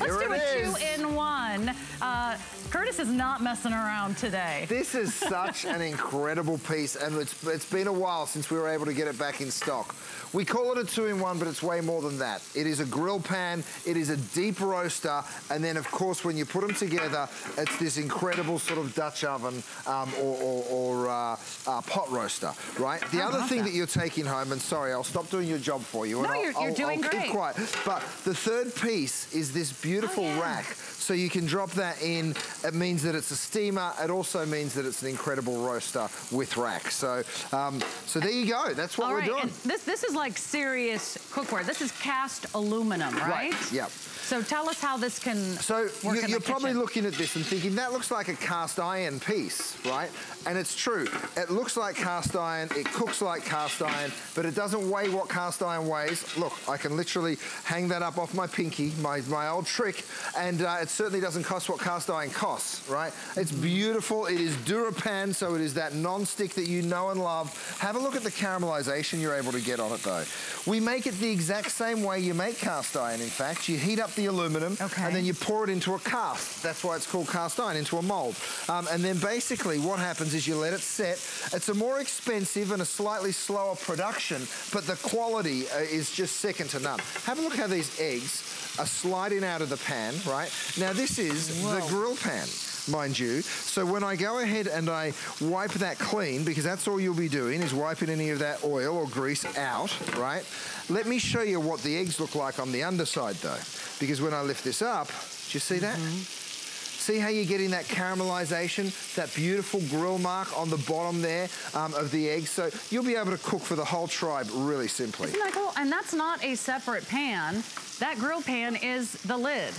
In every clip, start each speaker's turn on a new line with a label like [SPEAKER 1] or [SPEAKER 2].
[SPEAKER 1] Let's
[SPEAKER 2] Here
[SPEAKER 1] do a
[SPEAKER 2] is.
[SPEAKER 1] two-in-one. Uh, Curtis is not messing around today.
[SPEAKER 2] This is such an incredible piece, and it's, it's been a while since we were able to get it back in stock. We call it a two-in-one, but it's way more than that. It is a grill pan, it is a deep roaster, and then, of course, when you put them together, it's this incredible sort of Dutch oven um, or, or, or uh, uh, pot roaster, right? The
[SPEAKER 1] I
[SPEAKER 2] other thing
[SPEAKER 1] that.
[SPEAKER 2] that. you're taking home, and sorry, I'll stop doing your job for you.
[SPEAKER 1] No,
[SPEAKER 2] and I'll,
[SPEAKER 1] you're- you're
[SPEAKER 2] I'll-
[SPEAKER 1] doing
[SPEAKER 2] I'll
[SPEAKER 1] great.
[SPEAKER 2] Keep quiet. But the third piece is this beautiful
[SPEAKER 1] Oh, yeah.
[SPEAKER 2] rack. So you can drop that in. It means that it's a steamer. It also means that it's an incredible roaster with rack. So, um, so there you go. That's what
[SPEAKER 1] All
[SPEAKER 2] we're
[SPEAKER 1] right,
[SPEAKER 2] doing.
[SPEAKER 1] and this this is like serious cookware. This is cast aluminum, right?
[SPEAKER 2] Right, Yep.
[SPEAKER 1] So tell us how this can
[SPEAKER 2] So
[SPEAKER 1] work
[SPEAKER 2] you, you're probably looking at this and thinking that looks like a cast iron piece, right? And it's true. It looks like cast iron. It cooks like cast iron, but it doesn't weigh what cast iron weighs. Look, I can literally hang that up off my pinky, my, my old trick, and uh, it certainly doesn't cost what cast iron costs, right? It's beautiful. It is Durapan, so it is that non-stick that you know and love. Have a look at the caramelization you're able to get on it, though. We make it the exact same way you make cast iron, in fact. You heat up the aluminum,
[SPEAKER 1] Okay.
[SPEAKER 2] and then you pour it into a cast. That's why it's called cast iron, into a mold. Um, and then basically what happens is you let it set. It's a more expensive and a slightly slower production, but the quality uh, is just second to none. Have a look how these eggs are sliding out of the pan, right? Now this is the grill pan. Mind you, so when I go ahead and I wipe that clean, because that's all you'll be doing is wiping any of that oil or grease out, right? Let me show you what the eggs look like on the underside though. Because when I lift this up, do you see that? Mm-hmm. See how you're getting that caramelization, that beautiful grill mark on the bottom there um, of the egg. So you'll be able to cook for the whole tribe really simply.
[SPEAKER 1] Isn't that cool? And that's not a separate pan. That grill pan is the lid.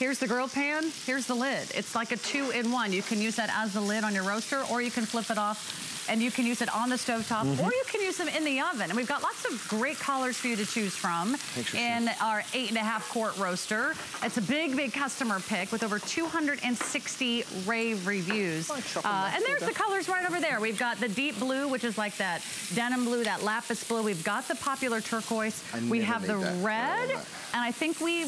[SPEAKER 1] Here's the grill pan, here's the lid. It's like a two-in-one. You can use that as the lid on your roaster, or you can flip it off and you can use it on the stovetop,
[SPEAKER 2] Mm-hmm.
[SPEAKER 1] or you can use them in the oven. And we've got lots of great colors for you to choose from in our eight and a half quart roaster. It's a big, big customer pick with over 260 rave reviews. Uh, and there's the colors right over there. We've got the deep blue, which is like that denim blue, that lapis blue. We've got the popular turquoise. We have the
[SPEAKER 2] need that. I
[SPEAKER 1] red, and I think we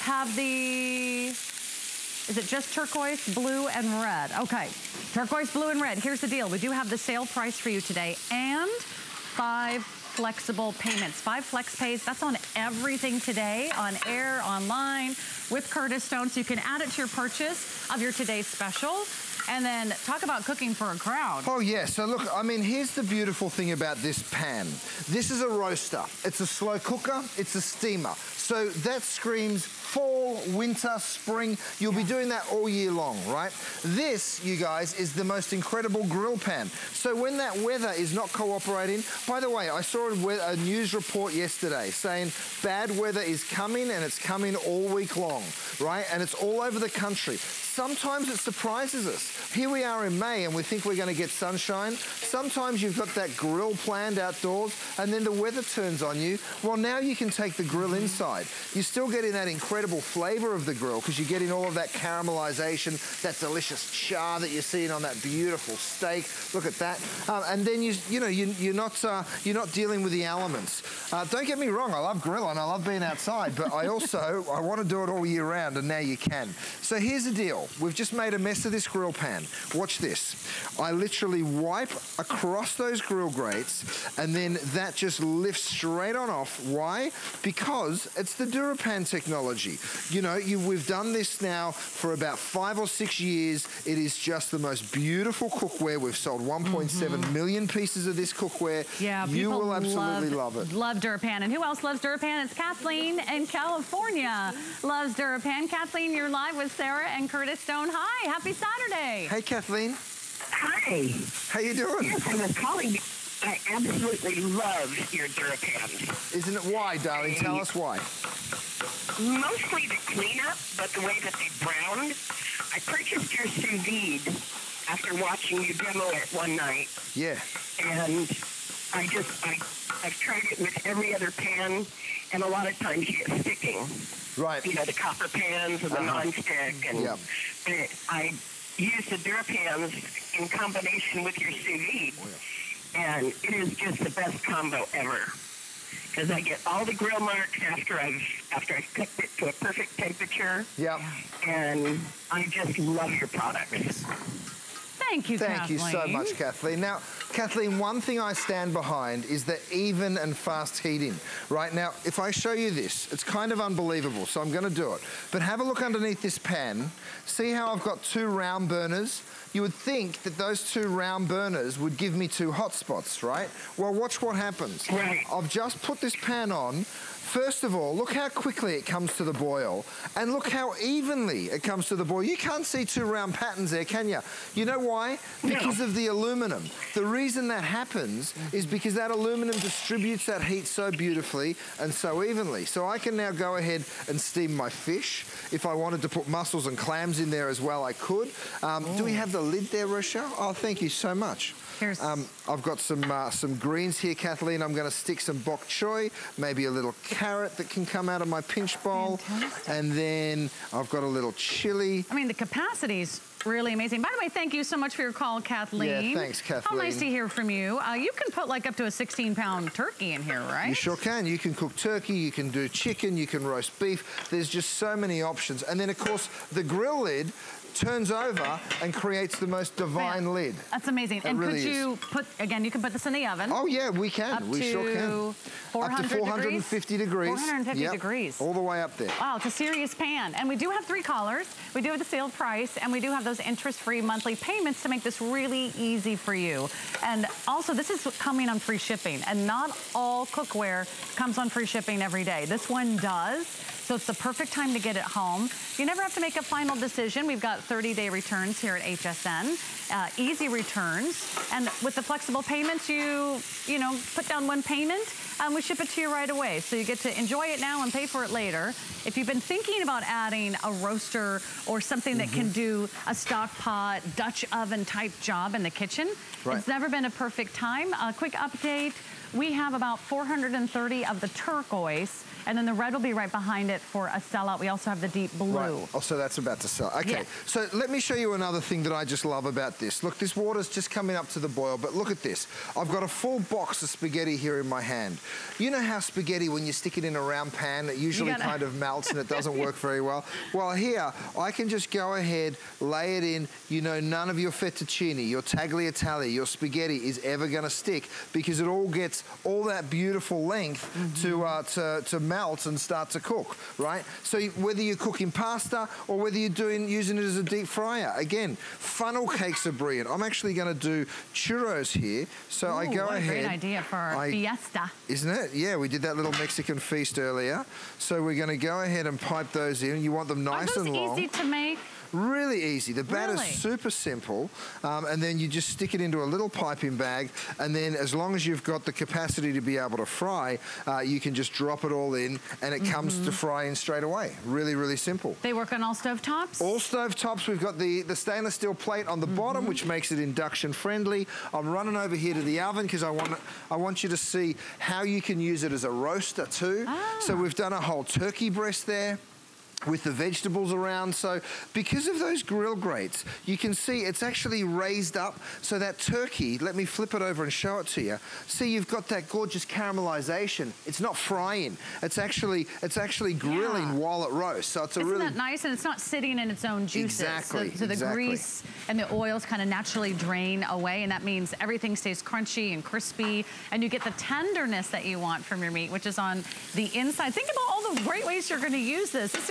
[SPEAKER 1] have the, is it just turquoise, blue, and red? Okay, turquoise, blue, and red. Here's the deal. We do have the sale price for you today, and five flexible payments. Five flex pays, that's on everything today, on air, online, with Curtis Stone, so you can add it to your purchase of your today's special. And then talk about cooking for a crowd.
[SPEAKER 2] Oh yeah, so look, I mean, here's the beautiful thing about this pan. This is a roaster. It's a slow cooker, it's a steamer. So that screams fall, winter, spring. You'll be doing that all year long, right? This, you guys, is the most incredible grill pan. So when that weather is not cooperating, by the way, I saw a, a news report yesterday saying bad weather is coming and it's coming all week long, right? And it's all over the country. Sometimes it surprises us. Here we are in May and we think we're going to get sunshine. Sometimes you've got that grill planned outdoors and then the weather turns on you. Well, now you can take the grill inside. You're still getting that incredible flavor of the grill because you're getting all of that caramelization, that delicious char that you're seeing on that beautiful steak. Look at that. Um, and then you, you know, you, you're not uh, you're not dealing with the elements. Uh, don't get me wrong. I love grilling. I love being outside, but I also I want to do it all year round, and now you can. So here's the deal. We've just made a mess of this grill pan. Watch this. I literally wipe across those grill grates, and then that just lifts straight on off. Why? Because it's the Durapan technology. You know, you, we've done this now for about five or six years. It is just the most beautiful cookware. We've sold 1.7 mm-hmm. million pieces of this cookware.
[SPEAKER 1] Yeah,
[SPEAKER 2] you will absolutely love, it.
[SPEAKER 1] Love Durapan. And who else loves Durapan? It's Kathleen in California. Loves Durapan. Kathleen, you're live with Sarah and Curtis Stone. Hi, happy Saturday.
[SPEAKER 2] Hey, Kathleen,
[SPEAKER 3] Hi.
[SPEAKER 2] how you doing?
[SPEAKER 3] Yes, I was calling. you. I absolutely love your Durapan.
[SPEAKER 2] Isn't it why, darling? Tell us why.
[SPEAKER 3] Mostly the cleanup, but the way that they browned. I purchased your sous vide after watching you demo it one night,
[SPEAKER 2] Yeah.
[SPEAKER 3] and I just I I've tried it with every other pan, and a lot of times you get sticking.
[SPEAKER 2] Right.
[SPEAKER 3] You know the copper pans and the
[SPEAKER 2] Uh-huh.
[SPEAKER 3] non-stick, and
[SPEAKER 2] Yep.
[SPEAKER 3] I use the Durapans in combination with your sous vide, and it is just the best combo ever. because I get all the grill marks after I've after I've cooked it to a perfect temperature,
[SPEAKER 2] Yep.
[SPEAKER 3] and I just love your products.
[SPEAKER 1] Thank you,
[SPEAKER 2] Thank you so much, Kathleen. Now, Kathleen, one thing I stand behind is the even and fast heating. Right now, if I show you this, it's kind of unbelievable, so I'm going to do it. But have a look underneath this pan. See how I've got two round burners? You would think that those two round burners would give me two hot spots, right? Well, watch what happens.
[SPEAKER 3] Right.
[SPEAKER 2] I've just put this pan on. First of all, look how quickly it comes to the boil, and look how evenly it comes to the boil. You can't see two round patterns there, can you? You know why? Because of the aluminum. The reason that happens is because that aluminum distributes that heat so beautifully and so evenly. So I can now go ahead and steam my fish. If I wanted to put mussels and clams in there as well, I could. Um, do we have the lid there, Rochelle? Oh, thank you so much.
[SPEAKER 1] Here's-
[SPEAKER 2] Um, I've got some uh, some greens here, Kathleen. I'm going to stick some bok choy, maybe a little carrot that can come out of my pinch bowl,
[SPEAKER 1] Fantastic.
[SPEAKER 2] and then I've got a little chili.
[SPEAKER 1] I mean, the capacity's really amazing. By the way, thank you so much for your call, Kathleen.
[SPEAKER 2] Yeah, thanks, Kathleen.
[SPEAKER 1] How nice to hear from you. Uh, you can put like up to a 16-pound turkey in here, right?
[SPEAKER 2] You sure can. You can cook turkey, you can do chicken, you can roast beef. There's just so many options. And then, of course, the grill lid turns over and creates the most divine
[SPEAKER 1] Man,
[SPEAKER 2] lid.
[SPEAKER 1] That's amazing.
[SPEAKER 2] It
[SPEAKER 1] and
[SPEAKER 2] really
[SPEAKER 1] could
[SPEAKER 2] is.
[SPEAKER 1] you put, again, you can put this in the oven.
[SPEAKER 2] Oh yeah, we can.
[SPEAKER 1] Up
[SPEAKER 2] we sure can.
[SPEAKER 1] to 400
[SPEAKER 2] up to 450 degrees.
[SPEAKER 1] 450
[SPEAKER 2] Yep,
[SPEAKER 1] degrees.
[SPEAKER 2] All the way up there.
[SPEAKER 1] Wow, it's a serious pan. And we do have three colors. We do have the sale price, and we do have those interest-free monthly payments to make this really easy for you. And also, this is coming on free shipping. And not all cookware comes on free shipping every day. This one does. So it's the perfect time to get it home. You never have to make a final decision. We've got 30-day returns here at HSN, uh, easy returns. And with the flexible payments, you, you know, put down one payment, and we ship it to you right away. So you get to enjoy it now and pay for it later. If you've been thinking about adding a roaster or something that
[SPEAKER 2] Mm-hmm.
[SPEAKER 1] can do a stock pot, Dutch oven type job in the kitchen,
[SPEAKER 2] Right.
[SPEAKER 1] it's never been a perfect time. A quick update. We have about 430 of the turquoise, and then the red will be right behind it for a sellout. We also have the deep blue.
[SPEAKER 2] Right. Oh, so that's about to sell. Okay.
[SPEAKER 1] Yeah.
[SPEAKER 2] So let me show you another thing that I just love about this. Look, this water's just coming up to the boil, but look at this. I've got a full box of spaghetti here in my hand. You know how spaghetti, when you stick it in a round pan, it usually
[SPEAKER 1] gotta-
[SPEAKER 2] kind of melts and it doesn't work very well? Well, here, I can just go ahead, lay it in. You know, none of your fettuccine, your tagliatelle, your spaghetti is ever going to stick because it all gets all that beautiful length to, uh, to, to melt and start to cook, right? So whether you're cooking pasta or whether you're doing using it as a deep fryer, again, funnel cakes are brilliant. I'm actually going to do churros here. So I
[SPEAKER 1] Ooh,
[SPEAKER 2] go
[SPEAKER 1] what a
[SPEAKER 2] ahead.
[SPEAKER 1] great idea for
[SPEAKER 2] I-
[SPEAKER 1] fiesta.
[SPEAKER 2] isn't it? Yeah, we did that little Mexican feast earlier. So we're going to go ahead and pipe those in. You want them nice and long.
[SPEAKER 1] easy to make?
[SPEAKER 2] Really easy. The batter's
[SPEAKER 1] Really?
[SPEAKER 2] super simple, um, and then you just stick it into a little piping bag, and then as long as you've got the capacity to be able to fry, uh, you can just drop it all in, and it comes
[SPEAKER 1] Mm-hmm.
[SPEAKER 2] to fry in straight away. Really, really simple.
[SPEAKER 1] They work on all stove tops?
[SPEAKER 2] All stove tops, we've got the, the stainless steel plate on the bottom,
[SPEAKER 1] Mm-hmm.
[SPEAKER 2] which makes it induction friendly. I'm running over here to the oven because I want, I want you to see how you can use it as a roaster too. So
[SPEAKER 1] Ah.
[SPEAKER 2] we've done a whole turkey breast there with the vegetables around. So because of those grill grates, you can see it's actually raised up. So that turkey, let me flip it over and show it to you. See, you've got that gorgeous caramelization. It's not frying. It's actually it's actually grilling
[SPEAKER 1] Yeah.
[SPEAKER 2] while it roasts. So it's a
[SPEAKER 1] Isn't
[SPEAKER 2] really
[SPEAKER 1] that nice? And it's not sitting in its own juices.
[SPEAKER 2] Exactly,
[SPEAKER 1] So, so the
[SPEAKER 2] exactly.
[SPEAKER 1] grease and the oils kind of naturally drain away, and that means everything stays crunchy and crispy, and you get the tenderness that you want from your meat, which is on the inside. Think about all the great ways you're going to use this. This is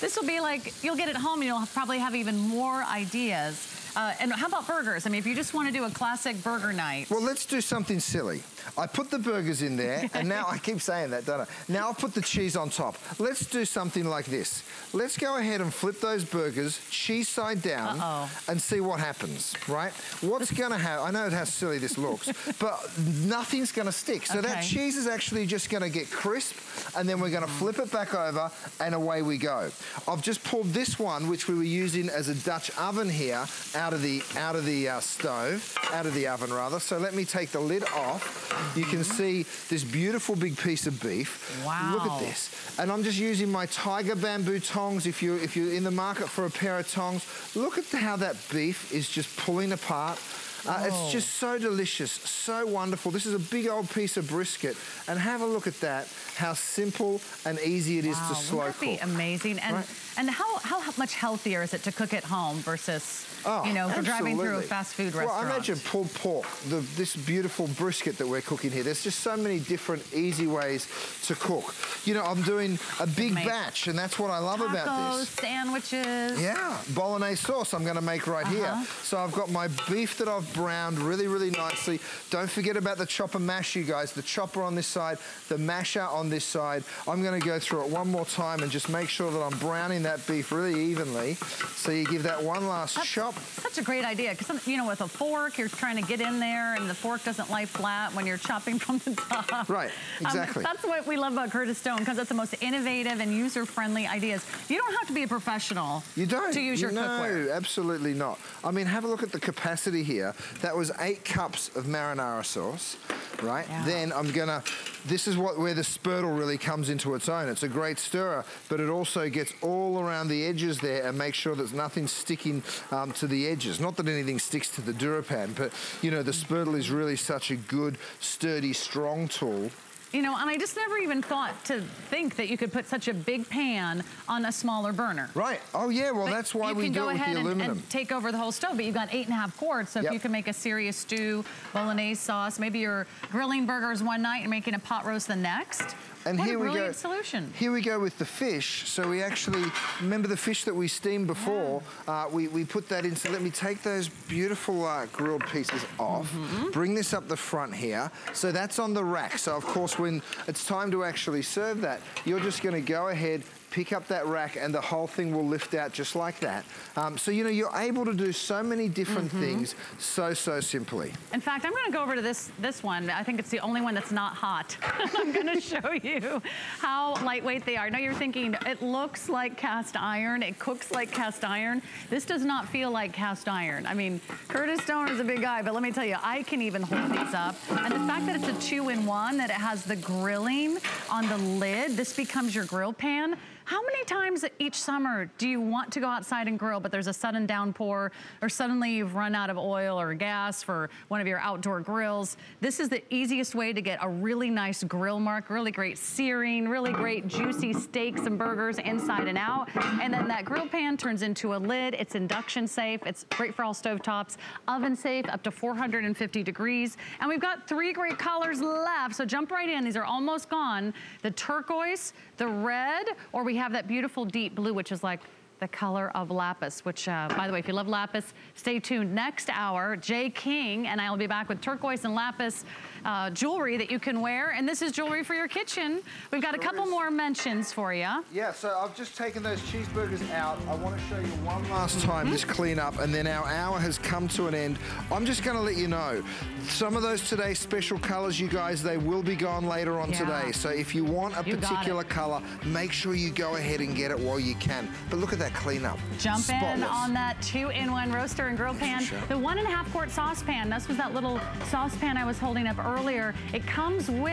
[SPEAKER 1] this will be like you'll get it home, and you'll probably have even more ideas. Uh, and how about burgers? I mean, if you just want to do a classic burger night.
[SPEAKER 2] Well, let's do something silly. I put the burgers in there, and now I keep saying that, don't I? Now I'll put the cheese on top. Let's do something like this. Let's go ahead and flip those burgers cheese side down
[SPEAKER 1] Uh-oh.
[SPEAKER 2] and see what happens, right? What's going to happen? I know how silly this looks, but nothing's going to stick. So that cheese is actually just going to get crisp, and then we're going to flip it back over, and away we go. I've just pulled this one, which we were using as a Dutch oven here, out of the out of the uh, stove, out of the oven rather. So let me take the lid off. You can mm-hmm. see this beautiful big piece of beef. Look at this. And I'm just using my tiger bamboo tongs. If you're, if you're in the market for a pair of tongs, look at how that beef is just pulling apart. Uh, it's
[SPEAKER 1] Oh.
[SPEAKER 2] just so delicious, so wonderful. This is a big old piece of brisket, and have a look at that, how simple and easy it is
[SPEAKER 1] Wow,
[SPEAKER 2] to slow
[SPEAKER 1] be amazing? And
[SPEAKER 2] Right.
[SPEAKER 1] and how, how much healthier is it to cook at home versus,
[SPEAKER 2] Oh,
[SPEAKER 1] you know, driving through a fast food
[SPEAKER 2] Well,
[SPEAKER 1] restaurant?
[SPEAKER 2] I imagine pulled pork, the, this beautiful brisket that we're cooking here. There's just so many different easy ways to cook. You know, I'm doing a big
[SPEAKER 1] Make
[SPEAKER 2] batch, and that's what I love about
[SPEAKER 1] Tacos,
[SPEAKER 2] this.
[SPEAKER 1] sandwiches.
[SPEAKER 2] Yeah, bolognese sauce I'm going to make right here.
[SPEAKER 1] Uh-huh.
[SPEAKER 2] So I've got my beef that I've browned really, really nicely. Don't forget about the chopper mash, you guys. The chopper on this side, the masher on this side. I'm going to go through it one more time and just make sure that I'm browning that beef really evenly. So you give that one last
[SPEAKER 1] That's
[SPEAKER 2] chop.
[SPEAKER 1] Such a great idea because you know with a fork you're trying to get in there and the fork doesn't lie flat when you're chopping from the top.
[SPEAKER 2] Right,
[SPEAKER 1] Um,
[SPEAKER 2] exactly.
[SPEAKER 1] that's what we love about Curtis Stone because it's the most innovative and user-friendly ideas. You don't have to be a professional
[SPEAKER 2] You don't.
[SPEAKER 1] to use your
[SPEAKER 2] no,
[SPEAKER 1] cookware.
[SPEAKER 2] absolutely not. I mean, have a look at the capacity here. That was eight cups of marinara sauce, right?
[SPEAKER 1] Yeah.
[SPEAKER 2] Then I'm gonna. This is what where the spurtle really comes into its own. It's a great stirrer, but it also gets all around the edges there and makes sure there's nothing sticking um, to the edges. Not that anything sticks to the DuraPan, but you know the spurtle is really such a good, sturdy, strong tool.
[SPEAKER 1] You know, and I just never even thought to think that you could put such a big pan on a smaller burner.
[SPEAKER 2] Right. Oh yeah. Well,
[SPEAKER 1] But
[SPEAKER 2] that's why we do
[SPEAKER 1] go
[SPEAKER 2] it with
[SPEAKER 1] ahead
[SPEAKER 2] the
[SPEAKER 1] and,
[SPEAKER 2] aluminum.
[SPEAKER 1] and take over the whole stove, but you've got eight and a half quarts. So
[SPEAKER 2] Yep.
[SPEAKER 1] if you can make a serious stew, bolognese sauce, maybe you're grilling burgers one night and making a pot roast the next.
[SPEAKER 2] And
[SPEAKER 1] what
[SPEAKER 2] here
[SPEAKER 1] a
[SPEAKER 2] we
[SPEAKER 1] brilliant
[SPEAKER 2] go.
[SPEAKER 1] solution.
[SPEAKER 2] Here we go with the fish. So we actually remember the fish that we steamed before. Uh, we we put that in. So let me take those beautiful uh, grilled pieces off.
[SPEAKER 1] Mm-hmm.
[SPEAKER 2] Bring this up the front here. So that's on the rack. So of course, when it's time to actually serve that, you're just going to go ahead. Pick up that rack and the whole thing will lift out just like that. Um, so, you know, you're able to do so many different
[SPEAKER 1] Mm-hmm.
[SPEAKER 2] things so, so simply.
[SPEAKER 1] In fact, I'm going to go over to this this one. I think it's the only one that's not hot. I'm going to show you how lightweight they are. Now you're thinking it looks like cast iron, it cooks like cast iron. This does not feel like cast iron. I mean, Curtis Stone is a big guy, but let me tell you, I can even hold these up. And the fact that it's a two-in-one, that it has the grilling on the lid, this becomes your grill pan. How many times each summer do you want to go outside and grill, but there's a sudden downpour, or suddenly you've run out of oil or gas for one of your outdoor grills? This is the easiest way to get a really nice grill mark, really great searing, really great juicy steaks and burgers inside and out. And then that grill pan turns into a lid. It's induction safe. It's great for all stovetops. Oven safe up to 450 degrees. And we've got three great colors left. So jump right in. These are almost gone. The turquoise, the red, or we have that beautiful deep blue, which is like the color of lapis, which, uh, by the way, if you love lapis, stay tuned. Next hour, Jay King and I will be back with turquoise and lapis uh, jewelry that you can wear. And this is jewelry for your kitchen. We've got a couple more mentions for you.
[SPEAKER 2] Yeah, so I've just taken those cheeseburgers out. I want to show you one last time this cleanup, and then our hour has come to an end. I'm just going to let you know, some of those today special colors, you guys, they will be gone later on
[SPEAKER 1] Yeah.
[SPEAKER 2] today. So if you want a
[SPEAKER 1] You
[SPEAKER 2] particular color, make sure you go ahead and get it while you can. But look at that cleanup.
[SPEAKER 1] Jump in
[SPEAKER 2] Spotless.
[SPEAKER 1] on that two-in-one roaster and grill pan.
[SPEAKER 2] Sure.
[SPEAKER 1] The one and a half quart saucepan, this was that little saucepan I was holding up earlier. It comes with